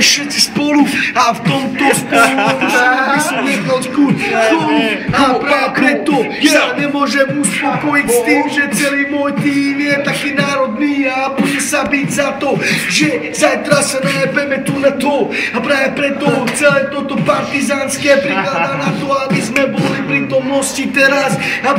všetci spolu a v tomto spolu by som nechal kúť a práve preto sa nemôžem uspokojiť s tým, že celý môj tým je taký národný a bude sa byť za to, že zajtra sa najebeme tu na to. A práve preto celé toto partizánske prikladá na to, aby sme boli pri tomnosti teraz. A